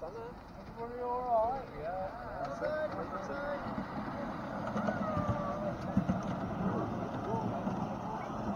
Summer? Everybody alright? Yeah. Outside, outside.